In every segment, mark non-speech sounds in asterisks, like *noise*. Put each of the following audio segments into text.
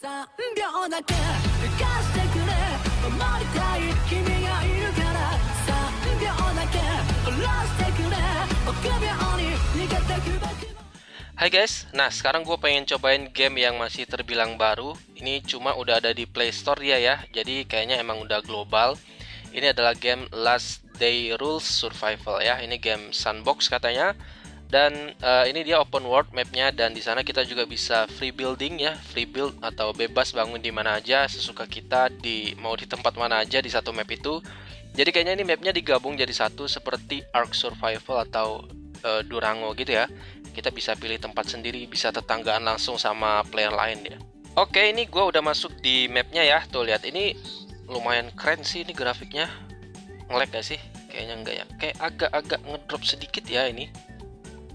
3秒だけ貸してくれ守りたい君がいるから3秒だけ下ろしてくれ臆病に逃げてくべき Hai guys, nah sekarang gue pengen cobain game yang masih terbilang baru Ini cuma udah ada di Play Store dia ya Jadi kayaknya emang udah global Ini adalah game Last Day Rules Survival ya Ini game sandbox katanya Dan eh, ini dia open world mapnya Dan di sana kita juga bisa free building ya Free build atau bebas bangun di mana aja Sesuka kita di mau di tempat mana aja di satu map itu. Jadi kayaknya ini mapnya digabung jadi satu Seperti Ark Survival atau eh, Durango gitu ya. Kita bisa pilih tempat sendiri bisa tetanggaan langsung sama player lain ya. Oke ini gue udah masuk di mapnya ya. Tuh lihat ini lumayan keren sih ini grafiknya. Ngelag gak sih? Kayaknya enggak ya. Kayak agak-agak ngedrop sedikit ya ini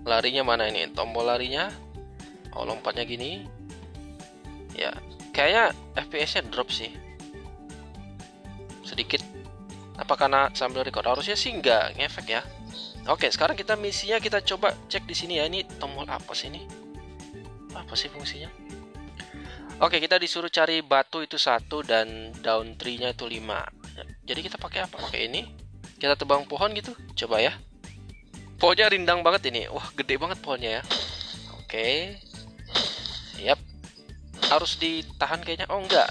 larinya mana ini tombol larinya oh lompatnya gini ya kayaknya FPS nya drop sih sedikit apa karena sambil record harusnya sih nggak ngefek ya Oke, sekarang kita misinya kita coba cek di sini ya. Ini tombol apa sih ini? Apa sih fungsinya? Oke, kita disuruh cari batu itu satu dan daun tree-nya itu lima. Jadi kita pakai apa? Pakai ini. Kita tebang pohon gitu. Coba ya. Pohonnya rindang banget ini. Wah, gede banget pohonnya ya. Oke. Yap. Harus ditahan kayaknya. Oh, enggak.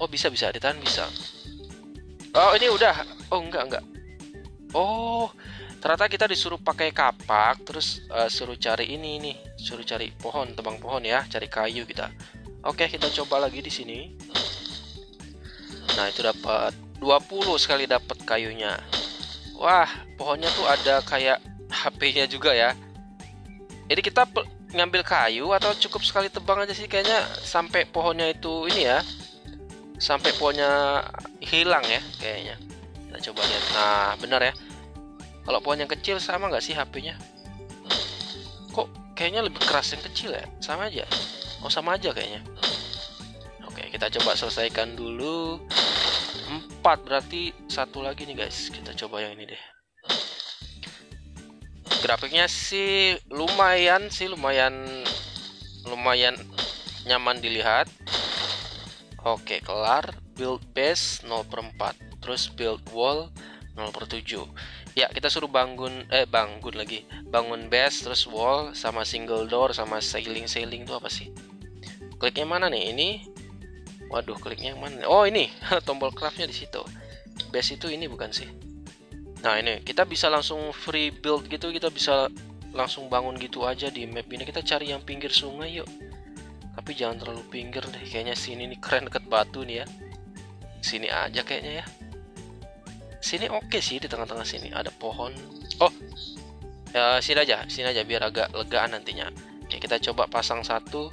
Oh, bisa bisa ditahan bisa. Oh, ini udah. Oh, enggak enggak. Oh, ternyata kita disuruh pakai kapak terus uh, suruh cari ini nih suruh cari pohon tebang pohon ya cari kayu kita oke kita coba lagi di sini nah itu dapat 20 sekali dapat kayunya wah pohonnya tuh ada kayak HP-nya juga ya jadi kita ngambil kayu atau cukup sekali tebang aja sih kayaknya sampai pohonnya itu ini ya sampai pohonnya hilang ya kayaknya kita coba lihat nah benar ya kalau pohon yang kecil sama nggak sih HP-nya? Kok kayaknya lebih keras yang kecil ya? Sama aja. Oh sama aja kayaknya. Oke kita coba selesaikan dulu. Empat berarti satu lagi nih guys. Kita coba yang ini deh. Grafiknya sih lumayan sih lumayan lumayan nyaman dilihat. Oke kelar. Build base 0 per 4 Terus build wall 0 per 7 ya kita suruh bangun eh bangun lagi. Bangun base terus wall sama single door sama sailing sailing itu apa sih? Kliknya mana nih? Ini? Waduh kliknya mana oh ini. *laughs* Tombol craftnya di situ. Base itu ini bukan sih nah ini kita bisa langsung free build gitu kita bisa langsung bangun gitu aja di map ini. Kita cari yang pinggir sungai yuk. Tapi jangan terlalu pinggir deh kayaknya sini nih keren deket batu nih ya. Sini aja kayaknya ya. Sini oke okay sih di tengah-tengah sini ada pohon. Oh ya sini aja sini aja biar agak legaan nantinya. Oke kita coba pasang satu.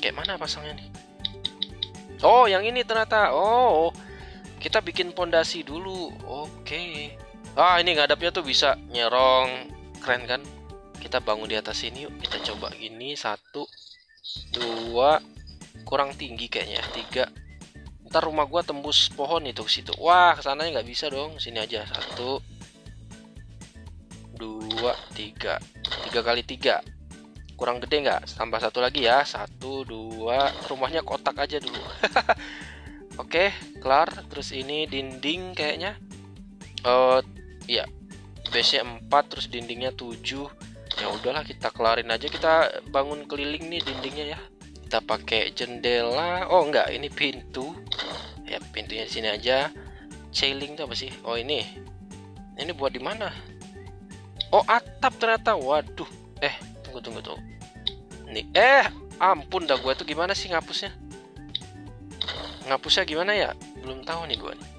Kayak mana pasangnya nih? Oh yang ini ternyata. Oh kita bikin pondasi dulu. Oke ah ini ngadapnya tuh bisa nyerong. Keren kan? Kita bangun di atas sini yuk kita coba gini satu dua kurang tinggi kayaknya tiga. Ntar rumah gua tembus pohon itu ke situ. Wah ke sananya nggak bisa dong. Sini aja satu dua tiga. Tiga kali tiga. Kurang gede nggak? Tambah satu lagi ya. Satu dua rumahnya kotak aja dulu. *laughs* Oke kelar. Terus ini dinding kayaknya. Oh iya. Base nya 4 terus dindingnya 7 ya udahlah kita kelarin aja. Kita bangun keliling nih dindingnya ya. Kita pakai jendela. Oh enggak. Ini pintu. Ya pintunya di sini aja. Ceiling itu apa sih? Oh ini. Ini buat di mana? Oh atap ternyata. Waduh. Eh tunggu tunggu tuh ini eh ampun dah gue tuh. Gimana sih ngapusnya? Ngapusnya gimana ya? Belum tahu nih gue nih.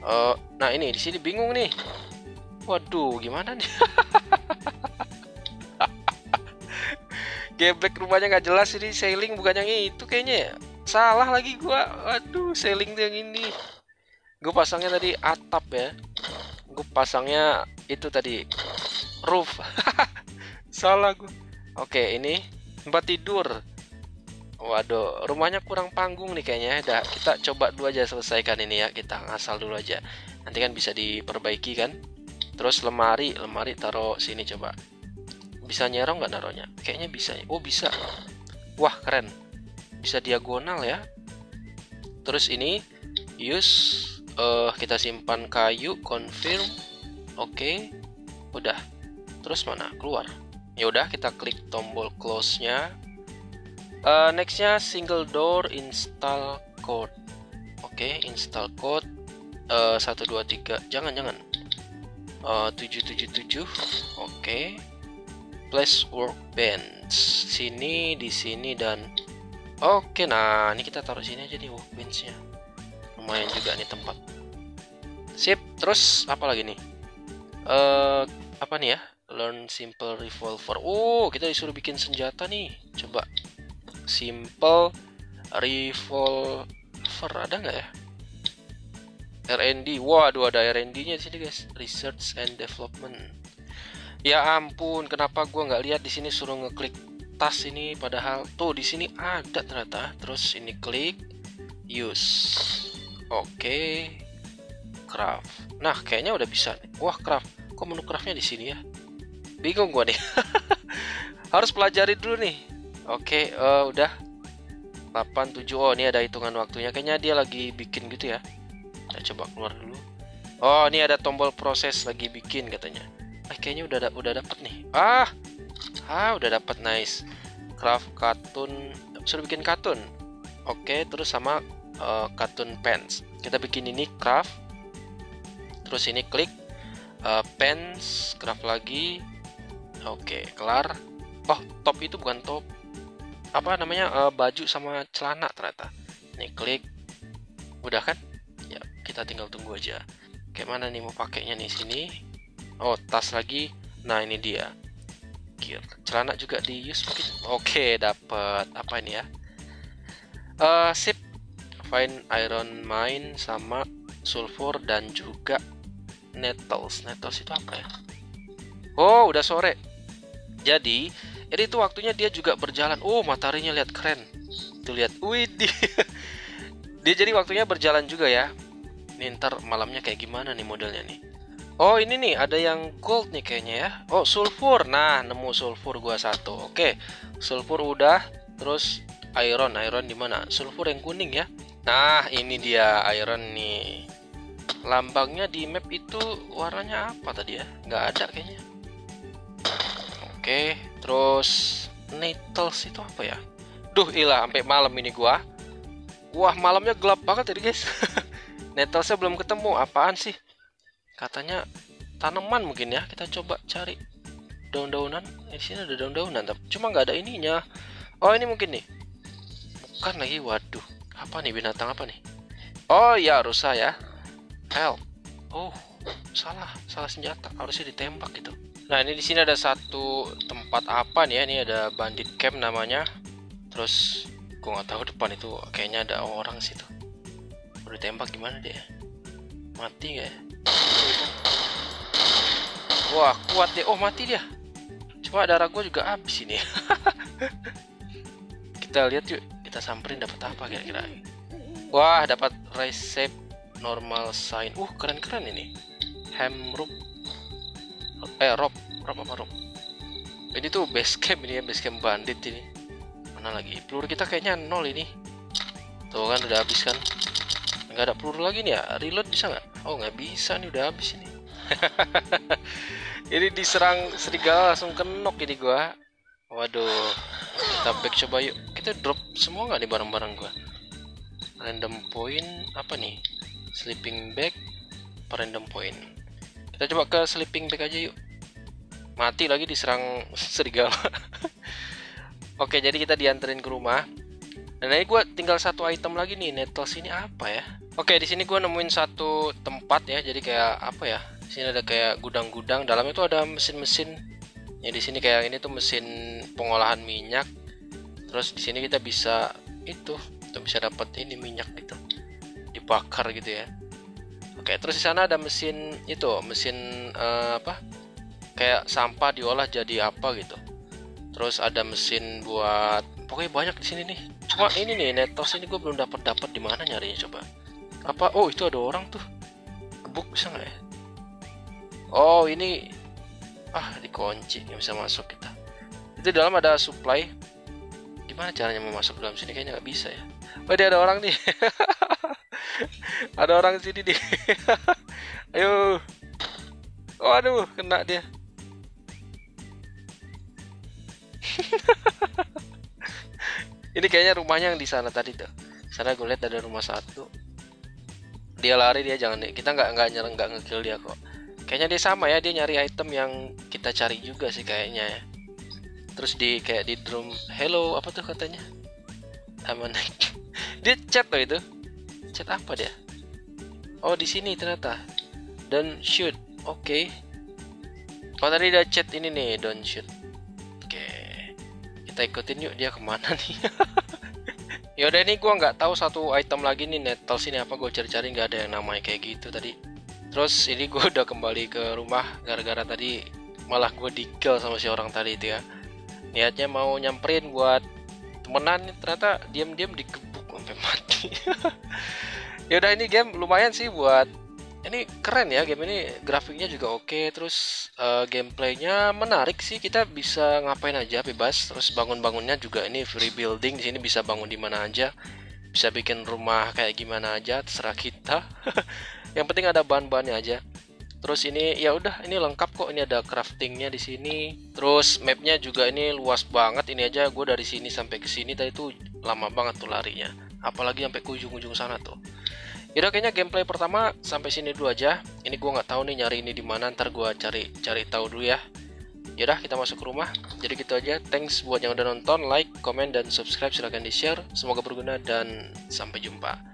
Uh, nah ini di sini bingung nih waduh gimana nih *laughs* geblek rumahnya nggak jelas ini sailing bukan yang itu kayaknya ya? Salah lagi gua. Aduh sailing yang ini. Gue pasangnya tadi atap ya. Gue pasangnya itu tadi roof. *laughs* Salah gue oke ini tempat tidur. Waduh rumahnya kurang panggung nih kayaknya. Dah kita coba dulu aja selesaikan ini ya. Kita ngasal dulu aja. Nanti kan bisa diperbaiki kan terus lemari lemari taruh sini coba. Bisa nyerong nggak naruhnya? Kayaknya bisa ya. Oh bisa. Wah keren. Bisa diagonal ya. Terus ini use uh, kita simpan kayu confirm. Oke. Okay. udah. Terus mana? Keluar. Ya udah kita klik tombol close nya uh, nextnya single door install code. Oke okay, install code uh, 123 jangan jangan uh, 777 oke. Okay. place workbench sini di sini dan oke nah ini kita taruh sini aja nih workbenchnya lumayan juga nih tempat. Sip terus apa lagi nih? Uh, apa nih ya? Learn simple revolver. Oh kita disuruh bikin senjata nih. Coba. Simple revolver ada nggak ya R&D waduh ada R&D nya di sini guys. Research and development. Ya ampun kenapa gua nggak lihat di sini suruh ngeklik tas ini padahal tuh di sini ada ternyata. Terus ini klik use. Oke okay. craft. Nah kayaknya udah bisa wah craft. Kok menu craftnya di sini ya? Bingung gua nih. *laughs* Harus pelajari dulu nih. Oke uh, udah. 8 7 oh ini ada hitungan waktunya. Kayaknya dia lagi bikin gitu ya kita coba keluar dulu oh ini ada tombol proses lagi bikin katanya eh kayaknya udah udah dapat nih ah ah udah dapat nice craft kartun suruh bikin kartun oke terus sama uh, kartun pants kita bikin ini craft terus ini klik uh, pants craft lagi Oke, kelar. Oh, top itu bukan top. Apa namanya? Uh, baju sama celana ternyata. Nih, klik. Udah kan? Kita tinggal tunggu aja. Kayak mana nih mau pakainya nih sini? Oh, tas lagi. Nah, ini dia. Gear. Celana juga di use mungkin. Oke, dapat apa ini ya? Uh, sip. Find iron mine sama sulfur dan juga nettles. Nettles itu apa ya? Oh, udah sore. Jadi, ini tuh waktunya dia juga berjalan. Oh, mataharinya lihat keren. Tuh lihat. Wih, *laughs* dia jadi waktunya berjalan juga ya. Nih ntar malamnya kayak gimana nih modelnya nih. Oh, ini nih ada yang gold nih kayaknya ya. Oh, sulfur. Nah, nemu sulfur gua satu. Oke. Sulfur udah, terus iron. Iron di mana? Sulfur yang kuning ya. Nah, ini dia iron nih. Lambangnya di map itu warnanya apa tadi ya? Nggak ada kayaknya. Oke, terus Nettles itu apa ya? Duh, ilah sampai malam ini gua. Wah, malamnya gelap banget tadi, guys. *laughs* Nettlesnya belum ketemu. Apaan sih? Katanya tanaman mungkin ya. Kita coba cari daun-daunan. Eh, di sini ada daun-daunan, cuma nggak ada ininya. Oh, ini mungkin nih. Bukan lagi. Waduh, apa nih binatang apa nih? Oh ya, rusa ya. Help. Oh, salah, salah senjata. Harusnya ditembak gitu. Nah ini di sini ada satu tempat apa nih ya? Ini ada bandit camp namanya. Terus gua nggak tahu depan itu kayaknya ada orang situ. Udah tembak gimana dia? Mati gak ya? *coughs* Wah kuat deh. Oh mati dia. Cuma darah gue juga habis ini. *laughs* kita lihat yuk. Kita samperin dapat apa kira-kira? Wah dapat reset normal sign. Uh keren-keren ini. Hamrook eh Rob Rob apa Rob ini tuh base camp ini ya base camp bandit ini mana lagi peluru kita kayaknya nol ini tuh kan udah habis kan nggak ada peluru lagi nih ya? Reload bisa nggak? Oh nggak bisa nih udah habis ini. *laughs* Ini diserang serigala langsung kenok ini gua. Waduh kita back coba yuk. Kita drop semua nggak nih barang-barang gua? Random point apa nih? Sleeping bag random point? Kita coba ke sleeping bag aja yuk. Mati lagi diserang *laughs* serigala. Oke jadi kita dianterin ke rumah. Dan ini gue tinggal satu item lagi nih nettles ini apa ya oke di sini gue nemuin satu tempat ya jadi kayak apa ya di sini ada kayak gudang-gudang dalam itu ada mesin-mesin ya di sini kayak ini tuh mesin pengolahan minyak terus di sini kita bisa itu kita bisa dapat ini minyak gitu dibakar gitu ya Oke, terus di sana ada mesin itu, mesin uh, apa? Kayak sampah diolah jadi apa gitu. Terus ada mesin buat pokoknya banyak di sini nih. Cuma ini nih netos ini gue belum dapat dapat di mana nyarinya coba. Apa? Oh itu ada orang tuh. Gebuk bisa nggak ya? Oh ini ah dikunci nggak bisa masuk kita. Itu dalam ada supply. gimana caranya mau masuk dalam sini kayaknya nggak bisa ya oh dia ada orang nih *laughs* ada orang sini nih *laughs* ayo oh aduh kena dia *laughs* ini kayaknya rumahnya yang di sana tadi tuh sana gue lihat ada rumah satu dia lari dia jangan kita nggak nggak nyerang nggak ngekill dia kok. Kayaknya dia sama ya dia nyari item yang kita cari juga sih kayaknya ya. Terus di kayak di drum hello apa tuh katanya? Aman *laughs* dia chat loh itu. Chat apa dia? Oh di sini ternyata. Don't shoot. Oke. Okay. oh tadi dia chat ini nih don't shoot. Oke. Okay. kita ikutin yuk dia ke mana nih *laughs* Yaudah ini gue nggak tahu satu item lagi nih nettles ini apa gue cari-cari nggak ada yang namanya kayak gitu tadi. Terus ini gue *laughs* udah kembali ke rumah gara-gara tadi malah gue dikel sama si orang tadi itu ya. Niatnya mau nyamperin buat temenan ternyata diam-diam digebuk sampai mati. *laughs* Yaudah ini game lumayan sih buat ini keren ya game ini grafiknya juga oke terus uh, gameplaynya menarik sih. Kita bisa ngapain aja bebas. Terus bangun-bangunnya juga ini free building di sini bisa bangun di mana aja. Bisa bikin rumah kayak gimana aja terserah kita. *laughs* Yang penting ada bahan-bahannya aja. Terus ini ya udah ini lengkap kok. Ini ada craftingnya di sini. Terus mapnya juga ini luas banget. Ini aja gue dari sini sampai ke sini. Tadi tuh lama banget tuh larinya. Apalagi sampai ke ujung-ujung sana tuh Yaudah kayaknya gameplay pertama sampai sini dulu aja. Ini gue nggak tahu nih nyari ini di mana. Ntar gue cari cari tahu dulu ya. Yaudah kita masuk ke rumah. Jadi gitu aja. Thanks buat yang udah nonton, like, comment, dan subscribe. Silahkan di share. Semoga berguna dan sampai jumpa.